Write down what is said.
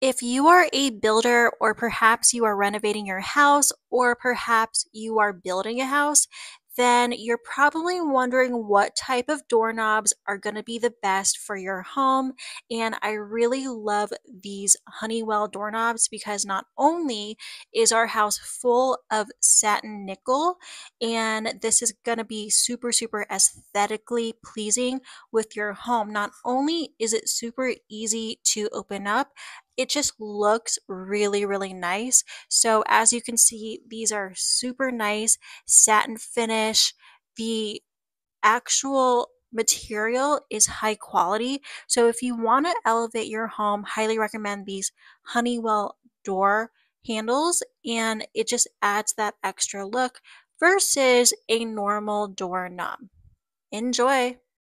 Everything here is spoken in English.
If you are a builder, or perhaps you are renovating your house, or perhaps you are building a house, then you're probably wondering what type of doorknobs are going to be the best for your home. And I really love these Honeywell doorknobs because not only is our house full of satin nickel, and this is going to be super, super aesthetically pleasing with your home, not only is it super easy to open up, it just looks really, really nice. So as you can see, these are super nice satin finish. The actual material is high quality. So if you want to elevate your home, highly recommend these Honeywell door handles and it just adds that extra look versus a normal doorknob. Enjoy!